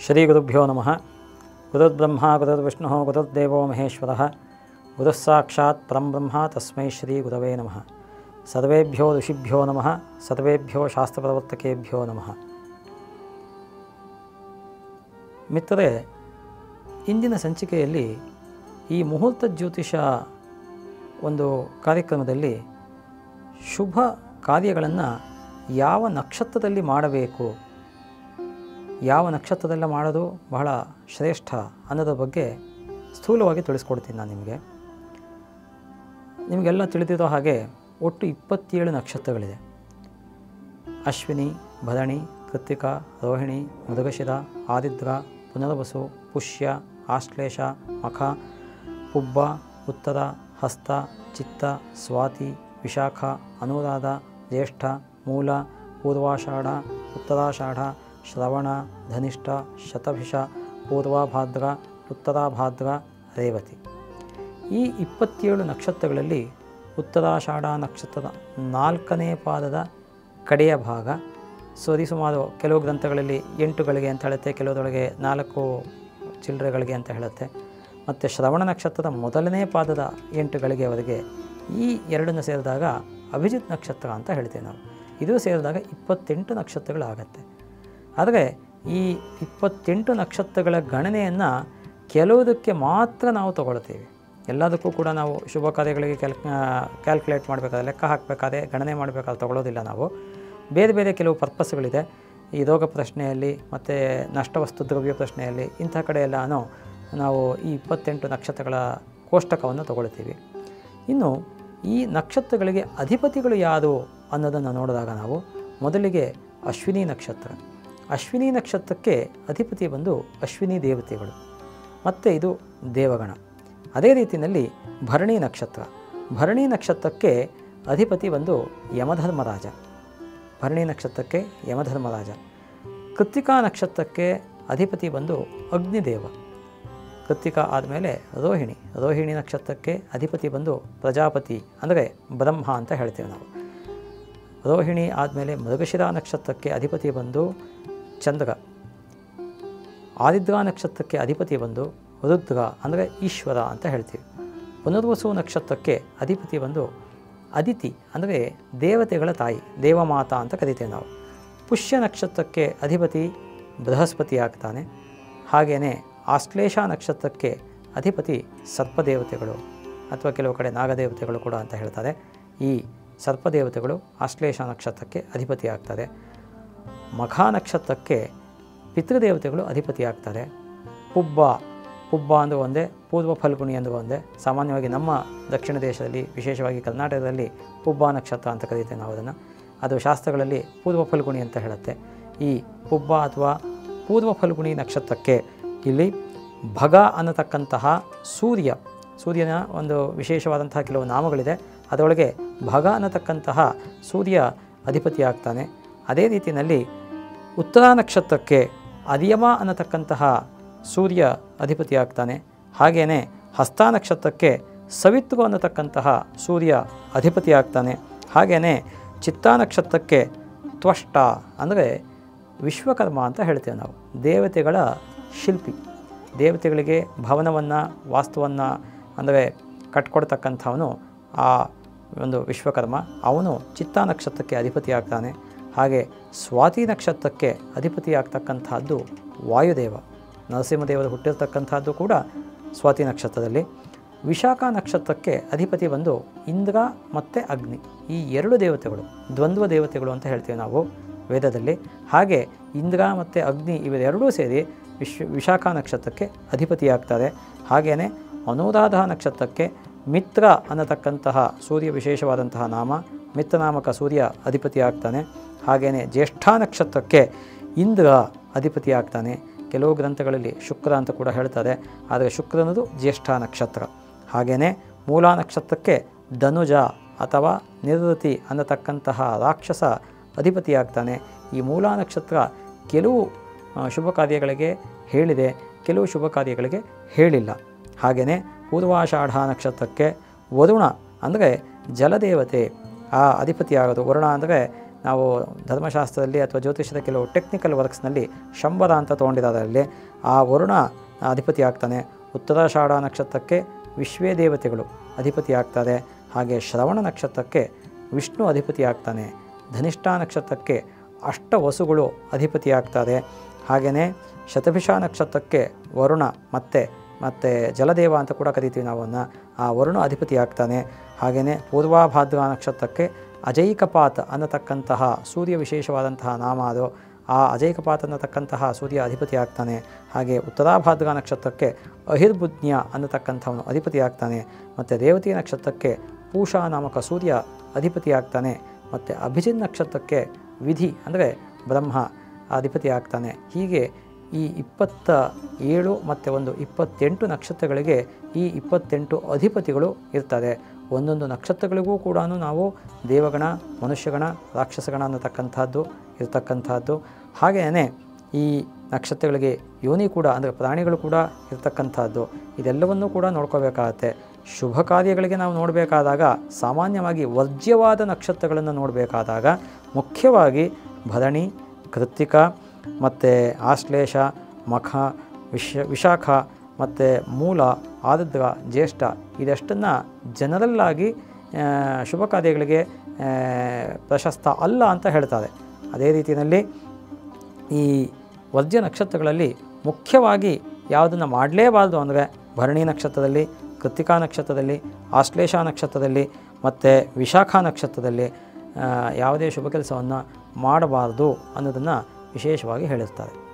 ಶ್ರೀಗುರುಭ್ಯೋ ನಮಃ. ಗುರುರ್ಬ್ರಹ್ಮ, ಗುರುರ್ವಿಷ್ಣು, ಗುರುರ್ದೇವೋ ಮಹೇಶ್ವರ. ಗುರುಸ್ಸಾಕ್ಷಾತ್ ಪರಂಬ್ರಹ್ಮ ತಸ್ಮೈ ಶ್ರೀ ಗುರವೇ ನಮಃ. ಸರ್ವೇಭ್ಯೋ ಋಷಿಭ್ಯೋ ನಮಃ. ಸರ್ವೇಭ್ಯೋ ಶಾಸ್ತ್ರಪ್ರವರ್ತಕೇಭ್ಯೋ ನಮಃ. ಮಿತ್ರರೇ, ಇಂದಿನ ಸಂಚಿಕೆಯಲ್ಲಿ ಈ ಮುಹೂರ್ತ ಜ್ಯೋತಿಷ ಒಂದು ಕಾರ್ಯಕ್ರಮದಲ್ಲಿ ಶುಭ ಕಾರ್ಯಗಳನ್ನು ಯಾವ ನಕ್ಷತ್ರದಲ್ಲಿ ಮಾಡಬೇಕು ಯಾವ ನಕ್ಷತ್ರದಲ್ಲೇ ಮಾಡೋದು ಬಹಳ ಶ್ರೇಷ್ಠ ಅನ್ನೋದ್ರ ಬಗ್ಗೆ ಸ್ಥೂಲವಾಗಿ ತಿಳಿಸ್ಕೊಡ್ತೀನಿ ನಾನು ನಿಮಗೆ. ನಿಮಗೆಲ್ಲ ತಿಳಿದಿರೋ ಹಾಗೆ ಒಟ್ಟು ಇಪ್ಪತ್ತೇಳು ನಕ್ಷತ್ರಗಳಿದೆ. ಅಶ್ವಿನಿ, ಭರಣಿ, ಕೃತ್ತಿಕ, ರೋಹಿಣಿ, ಮೃಗಶಿರ ಆದಿದ್ರ ಪುನರ್ವಸು, ಪುಷ್ಯ, ಆಶ್ಲೇಷ, ಮಖ, ಪುಬ್ಬ ಉತ್ತರ ಹಸ್ತ, ಚಿತ್ತ, ಸ್ವಾತಿ, ವಿಶಾಖ, ಅನುರಾಧ, ಜ್ಯೇಷ್ಠ, ಮೂಲ, ಪೂರ್ವಾಷಾಢ, ಉತ್ತರಾಷಾಢ ಶ್ರವಣ, ಧನಿಷ್ಠ, ಶತಭಿಷ ಪೂರ್ವಾಭಾದ್ರ ಉತ್ತರಾಭಾದ್ರ ರೇವತಿ. ಈ ಇಪ್ಪತ್ತೇಳು ನಕ್ಷತ್ರಗಳಲ್ಲಿ ಉತ್ತರಾಷಾಢ ನಕ್ಷತ್ರದ ನಾಲ್ಕನೇ ಪಾದದ ಕಡೆಯ ಭಾಗ ಸರಿಸುಮಾರು ಕೆಲವು ಗ್ರಂಥಗಳಲ್ಲಿ ಎಂಟು ಗಳಿಗೆ ಅಂತ ಹೇಳುತ್ತೆ, ಕೆಲವರೊಳಗೆ ನಾಲ್ಕು ಚಿಲ್ಲರೆಗಳಿಗೆ ಅಂತ ಹೇಳುತ್ತೆ. ಮತ್ತು ಶ್ರವಣ ನಕ್ಷತ್ರದ ಮೊದಲನೇ ಪಾದದ ಎಂಟು ಗಳಿಗೆವರೆಗೆ ಈ ಎರಡನ್ನು ಸೇರಿದಾಗ ಅಭಿಜಿತ್ ನಕ್ಷತ್ರ ಅಂತ ಹೇಳ್ತೇವೆ ನಾವು. ಇದು ಸೇರಿದಾಗ ಇಪ್ಪತ್ತೆಂಟು ನಕ್ಷತ್ರಗಳಾಗತ್ತೆ. ಆದರೆ ಈ ಇಪ್ಪತ್ತೆಂಟು ನಕ್ಷತ್ರಗಳ ಗಣನೆಯನ್ನು ಕೆಲವುದಕ್ಕೆ ಮಾತ್ರ ನಾವು ತಗೊಳ್ತೀವಿ ಎಲ್ಲದಕ್ಕೂ ಕೂಡ ನಾವು ಶುಭ ಕಾರ್ಯಗಳಿಗೆ ಕ್ಯಾಲ್ ಕ್ಯಾಲ್ಕುಲೇಟ್ ಮಾಡಬೇಕಾದ್ರೆ, ಲೆಕ್ಕ ಹಾಕಬೇಕಾದ್ರೆ, ಗಣನೆ ಮಾಡಬೇಕಾದ್ರೆ ತಗೊಳ್ಳೋದಿಲ್ಲ ನಾವು. ಬೇರೆ ಬೇರೆ ಕೆಲವು ಪರ್ಪಸ್ಗಳಿದೆ ಈ ರೋಗ ಪ್ರಶ್ನೆಯಲ್ಲಿ ಮತ್ತು ನಷ್ಟವಸ್ತು ದ್ರವ್ಯ ಪ್ರಶ್ನೆಯಲ್ಲಿ ಇಂಥ ಕಡೆಯೆಲ್ಲನೂ ನಾವು ಈ ಇಪ್ಪತ್ತೆಂಟು ನಕ್ಷತ್ರಗಳ ಕೋಷ್ಟಕವನ್ನು ತಗೊಳ್ತೀವಿ ಇನ್ನು ಈ ನಕ್ಷತ್ರಗಳಿಗೆ ಅಧಿಪತಿಗಳು ಯಾರು ಅನ್ನೋದನ್ನು ನೋಡಿದಾಗ ನಾವು ಮೊದಲಿಗೆ ಅಶ್ವಿನಿ ನಕ್ಷತ್ರ. ಅಶ್ವಿನಿ ನಕ್ಷತ್ರಕ್ಕೆ ಅಧಿಪತಿ ಬಂದು ಅಶ್ವಿನಿ ದೇವತೆಗಳು. ಮತ್ತು ಇದು ದೇವಗಣ. ಅದೇ ರೀತಿಯಲ್ಲಿ ಭರಣಿ ನಕ್ಷತ್ರ. ಭರಣಿ ನಕ್ಷತ್ರಕ್ಕೆ ಅಧಿಪತಿ ಬಂದು ಯಮಧರ್ಮರಾಜ. ಭರಣಿ ನಕ್ಷತ್ರಕ್ಕೆ ಯಮಧರ್ಮರಾಜ. ಕೃತ್ತಿಕಾ ನಕ್ಷತ್ರಕ್ಕೆ ಅಧಿಪತಿ ಬಂದು ಅಗ್ನಿದೇವ. ಕೃತ್ತಿಕಾ ಆದಮೇಲೆ ರೋಹಿಣಿ. ರೋಹಿಣಿ ನಕ್ಷತ್ರಕ್ಕೆ ಅಧಿಪತಿ ಬಂದು ಪ್ರಜಾಪತಿ, ಅಂದರೆ ಬ್ರಹ್ಮ ಅಂತ ಹೇಳ್ತೇವೆ ನಾವು. ರೋಹಿಣಿ ಆದಮೇಲೆ ಮೃಗಶಿರ ನಕ್ಷತ್ರಕ್ಕೆ ಅಧಿಪತಿ ಬಂದು ಚಂದ್ರ ಆದಿದ್ರ ನಕ್ಷತ್ರಕ್ಕೆ ಅಧಿಪತಿ ಬಂದು ರುದ್ರ ಅಂದರೆ ಈಶ್ವರ ಅಂತ ಹೇಳ್ತೀವಿ. ಪುನರ್ವಸು ನಕ್ಷತ್ರಕ್ಕೆ ಅಧಿಪತಿ ಬಂದು ಅದಿತಿ ಅಂದರೆ ದೇವತೆಗಳ ತಾಯಿ, ದೇವಮಾತಾ ಅಂತ ಕರಿತೇವೆ ನಾವು. ಪುಷ್ಯ ನಕ್ಷತ್ರಕ್ಕೆ ಅಧಿಪತಿ ಬೃಹಸ್ಪತಿ ಆಗ್ತಾನೆ. ಹಾಗೆಯೇ ಆಶ್ಲೇಷ ನಕ್ಷತ್ರಕ್ಕೆ ಅಧಿಪತಿ ಸರ್ಪದೇವತೆಗಳು ಅಥವಾ ಕೆಲವು ಕಡೆ ನಾಗದೇವತೆಗಳು ಕೂಡ ಅಂತ ಹೇಳ್ತಾರೆ. ಈ ಸರ್ಪದೇವತೆಗಳು ಆಶ್ಲೇಷ ನಕ್ಷತ್ರಕ್ಕೆ ಅಧಿಪತಿ ಆಗ್ತಾರೆ. ಮಖ ನಕ್ಷತ್ರಕ್ಕೆ ಪಿತೃದೇವತೆಗಳು ಅಧಿಪತಿ ಆಗ್ತಾರೆ ಪುಬ್ಬ ಪುಬ್ಬ ಅಂದು ಒಂದೇ, ಪೂರ್ವ ಫಲ್ಗುಣಿ ಎಂದು ಒಂದೇ. ಸಾಮಾನ್ಯವಾಗಿ ನಮ್ಮ ದಕ್ಷಿಣ ದೇಶದಲ್ಲಿ, ವಿಶೇಷವಾಗಿ ಕರ್ನಾಟಕದಲ್ಲಿ ಪುಬ್ಬ ನಕ್ಷತ್ರ ಅಂತ ಕರೀತೇವೆ ನಾವು ಅದನ್ನು ಅದು ಶಾಸ್ತ್ರಗಳಲ್ಲಿ ಪೂರ್ವ ಫಲ್ಗುಣಿ ಅಂತ ಹೇಳುತ್ತೆ. ಈ ಪುಬ್ಬ ಅಥವಾ ಪೂರ್ವ ಫಲ್ಗುಣಿ ನಕ್ಷತ್ರಕ್ಕೆ ಇಲ್ಲಿ ಭಗ ಅನ್ನತಕ್ಕಂತಹ ಸೂರ್ಯ, ಸೂರ್ಯನ ಒಂದು ವಿಶೇಷವಾದಂತಹ ಕೆಲವು ನಾಮಗಳಿದೆ. ಅದರೊಳಗೆ ಭಗ ಅನ್ನತಕ್ಕಂತಹ ಸೂರ್ಯ ಅಧಿಪತಿ ಆಗ್ತಾನೆ ಅದೇ ರೀತಿಯಲ್ಲಿ ಉತ್ತರ ನಕ್ಷತ್ರಕ್ಕೆ ಅರಿಯಮ ಅನ್ನತಕ್ಕಂತಹ ಸೂರ್ಯ ಅಧಿಪತಿ ಆಗ್ತಾನೆ ಹಾಗೆಯೇ ಹಸ್ತ ನಕ್ಷತ್ರಕ್ಕೆ ಸವಿತ್ರು ಅನ್ನತಕ್ಕಂತಹ ಸೂರ್ಯ ಅಧಿಪತಿ ಆಗ್ತಾನೆ ಹಾಗೆಯೇ ಚಿತ್ತ ನಕ್ಷತ್ರಕ್ಕೆ ತ್ವಷ್ಟ ಅಂದರೆ ವಿಶ್ವಕರ್ಮ ಅಂತ ಹೇಳ್ತೇವೆ ನಾವು. ದೇವತೆಗಳ ಶಿಲ್ಪಿ. ದೇವತೆಗಳಿಗೆ ಭವನವನ್ನು, ವಾಸ್ತುವನ್ನು ಅಂದರೆ ಕಟ್ಕೊಡ್ತಕ್ಕಂಥವನು ಆ ಒಂದು ವಿಶ್ವಕರ್ಮ. ಅವನು ಚಿತ್ತ ನಕ್ಷತ್ರಕ್ಕೆ ಅಧಿಪತಿ ಆಗ್ತಾನೆ ಹಾಗೆ ಸ್ವಾತಿ ನಕ್ಷತ್ರಕ್ಕೆ ಅಧಿಪತಿ ಆಗ್ತಕ್ಕಂಥದ್ದು ವಾಯುದೇವ. ನರಸಿಂಹದೇವರು ಹುಟ್ಟಿರ್ತಕ್ಕಂಥದ್ದು ಕೂಡ ಸ್ವಾತಿ ನಕ್ಷತ್ರದಲ್ಲಿ. ವಿಶಾಖ ನಕ್ಷತ್ರಕ್ಕೆ ಅಧಿಪತಿ ಬಂದು ಇಂದ್ರ ಮತ್ತು ಅಗ್ನಿ, ಈ ಎರಡು ದೇವತೆಗಳು, ದ್ವಂದ್ವ ದೇವತೆಗಳು ಅಂತ ಹೇಳ್ತೀವಿ ನಾವು ವೇದದಲ್ಲಿ. ಹಾಗೆ ಇಂದ್ರ ಮತ್ತು ಅಗ್ನಿ ಇವೆರಡೂ ಸೇರಿ ವಿಶ್ ವಿಶಾಖ ನಕ್ಷತ್ರಕ್ಕೆ ಅಧಿಪತಿಯಾಗ್ತಾರೆ. ಹಾಗೆಯೇ ಅನುರಾಧ ನಕ್ಷತ್ರಕ್ಕೆ ಮಿತ್ರ ಅನ್ನತಕ್ಕಂತಹ ಸೂರ್ಯ ವಿಶೇಷವಾದಂತಹ ನಾಮ ಮಿತ್ರನಾಮಕ ಸೂರ್ಯ ಅಧಿಪತಿ ಆಗ್ತಾನೆ ಹಾಗೆಯೇ ಜ್ಯೇಷ್ಠ ನಕ್ಷತ್ರಕ್ಕೆ ಇಂದ್ರ ಅಧಿಪತಿ ಆಗ್ತಾನೆ ಕೆಲವು ಗ್ರಂಥಗಳಲ್ಲಿ ಶುಕ್ರ ಅಂತ ಕೂಡ ಹೇಳ್ತಾರೆ. ಆದರೆ ಶುಕ್ರನದು ಜ್ಯೇಷ್ಠ ನಕ್ಷತ್ರ. ಹಾಗೆಯೇ ಮೂಲ ನಕ್ಷತ್ರಕ್ಕೆ ಧನುಜ ಅಥವಾ ನಿರ್ವೃತಿ ಅನ್ನತಕ್ಕಂತಹ ರಾಕ್ಷಸ ಅಧಿಪತಿಯಾಗ್ತಾನೆ. ಈ ಮೂಲ ನಕ್ಷತ್ರ ಕೆಲವು ಶುಭ ಕಾರ್ಯಗಳಿಗೆ ಹೇಳಿದೆ, ಕೆಲವು ಶುಭ ಕಾರ್ಯಗಳಿಗೆ ಹೇಳಿಲ್ಲ. ಹಾಗೆಯೇ ಪೂರ್ವಾಷಾಢ ನಕ್ಷತ್ರಕ್ಕೆ ವರುಣ ಅಂದರೆ ಜಲದೇವತೆ ಆ ಅಧಿಪತಿ ಆಗೋದು ವರುಣ ಅಂದರೆ ನಾವು ಧರ್ಮಶಾಸ್ತ್ರದಲ್ಲಿ ಅಥವಾ ಜ್ಯೋತಿಷ್ಯದ ಕೆಲವು ಟೆಕ್ನಿಕಲ್ ವರ್ಕ್ಸ್ನಲ್ಲಿ ಶಂಬರ ಅಂತ ತೊಗೊಂಡಿರೋದರಲ್ಲಿ ಆ ವರುಣ ಅಧಿಪತಿ ಆಗ್ತಾನೆ ಉತ್ತರಾಷಾಢ ನಕ್ಷತ್ರಕ್ಕೆ ವಿಶ್ವೇ ದೇವತೆಗಳು ಅಧಿಪತಿ ಆಗ್ತಾರೆ ಹಾಗೆ ಶ್ರವಣ ನಕ್ಷತ್ರಕ್ಕೆ ವಿಷ್ಣು ಅಧಿಪತಿ ಆಗ್ತಾನೆ ಧನಿಷ್ಠ ನಕ್ಷತ್ರಕ್ಕೆ ಅಷ್ಟ ವಸುಗಳು ಅಧಿಪತಿ ಆಗ್ತಾರೆ ಹಾಗೆಯೇ ಶತಭಿಷ ನಕ್ಷತ್ರಕ್ಕೆ ವರುಣ ಮತ್ತು ಮತ್ತು ಜಲದೇವ ಅಂತ ಕೂಡ ಕರಿತೀವಿ ನಾವು ಆ ವರುಣ ಅಧಿಪತಿ ಆಗ್ತಾನೆ ಹಾಗೆಯೇ ಪೂರ್ವಾಭಾದ್ರ ನಕ್ಷತ್ರಕ್ಕೆ ಅಜೈಕಪಾತ ಅನ್ನತಕ್ಕಂತಹ ಸೂರ್ಯ ವಿಶೇಷವಾದಂತಹ ನಾಮ ಅದು. ಆ ಅಜೈಕಪಾತ ಅನ್ನತಕ್ಕಂತಹ ಸೂರ್ಯ ಅಧಿಪತಿ ಆಗ್ತಾನೆ. ಹಾಗೆ ಉತ್ತರಾಭಾದ್ರ ನಕ್ಷತ್ರಕ್ಕೆ ಅಹಿರ್ಬುಜ್ಞ ಅನ್ನತಕ್ಕಂಥವನು ಅಧಿಪತಿ ಆಗ್ತಾನೆ. ಮತ್ತು ರೇವತಿ ನಕ್ಷತ್ರಕ್ಕೆ ಪೂಷಾ ನಾಮಕ ಸೂರ್ಯ ಅಧಿಪತಿ ಆಗ್ತಾನೆ. ಮತ್ತು ಅಭಿಜಿನ್ ನಕ್ಷತ್ರಕ್ಕೆ ವಿಧಿ ಅಂದರೆ ಬ್ರಹ್ಮ ಅಧಿಪತಿ ಆಗ್ತಾನೆ. ಹೀಗೆ ಈ ಇಪ್ಪತ್ತ ಏಳು ಮತ್ತು ಒಂದು ಇಪ್ಪತ್ತೆಂಟು ನಕ್ಷತ್ರಗಳಿಗೆ ಈ ಇಪ್ಪತ್ತೆಂಟು ಅಧಿಪತಿಗಳು ಇರ್ತಾರೆ ಒಂದೊಂದು ನಕ್ಷತ್ರಗಳಿಗೂ ಕೂಡ ನಾವು ದೇವಗಣ, ಮನುಷ್ಯಗಣ, ರಾಕ್ಷಸಗಣ ಅನ್ನತಕ್ಕಂಥದ್ದು, ಇರತಕ್ಕಂಥದ್ದು. ಹಾಗೆಯೇ ಈ ನಕ್ಷತ್ರಗಳಿಗೆ ಯೋನಿ ಕೂಡ, ಅಂದರೆ ಪ್ರಾಣಿಗಳು ಕೂಡ ಇರತಕ್ಕಂಥದ್ದು. ಇದೆಲ್ಲವನ್ನೂ ಕೂಡ ನೋಡ್ಕೋಬೇಕಾಗತ್ತೆ. ಶುಭ ಕಾರ್ಯಗಳಿಗೆ ನಾವು ನೋಡಬೇಕಾದಾಗ, ಸಾಮಾನ್ಯವಾಗಿ ವರ್ಜ್ಯವಾದ ನಕ್ಷತ್ರಗಳನ್ನು ನೋಡಬೇಕಾದಾಗ, ಮುಖ್ಯವಾಗಿ ಭರಣಿ, ಕೃತ್ತಿಕ, ಮತ್ತು ಆಶ್ಲೇಷ, ಮಖ ವಿಶ ವಿಶಾಖ, ಮತ್ತು ಮೂಲ ಆರುದ್ರ ಜ್ಯೇಷ್ಠ. ಇದಷ್ಟನ್ನು ಜನರಲ್ಲಾಗಿ ಶುಭ ಕಾರ್ಯಗಳಿಗೆ ಪ್ರಶಸ್ತ ಅಲ್ಲ ಅಂತ ಹೇಳ್ತಾರೆ. ಅದೇ ರೀತಿಯಲ್ಲಿ ಈ ವರ್ಜ್ಯ ನಕ್ಷತ್ರಗಳಲ್ಲಿ ಮುಖ್ಯವಾಗಿ ಯಾವುದನ್ನು ಮಾಡಲೇಬಾರ್ದು ಅಂದರೆ ಭರಣಿ ನಕ್ಷತ್ರದಲ್ಲಿ ಕೃತಿಕಾ ನಕ್ಷತ್ರದಲ್ಲಿ, ಆಶ್ಲೇಷ ನಕ್ಷತ್ರದಲ್ಲಿ ಮತ್ತು ವಿಶಾಖ ನಕ್ಷತ್ರದಲ್ಲಿ ಯಾವುದೇ ಶುಭ ಕೆಲಸವನ್ನು ಮಾಡಬಾರ್ದು ಅನ್ನೋದನ್ನು ವಿಶೇಷವಾಗಿ ಹೇಳಿರ್ತಾರೆ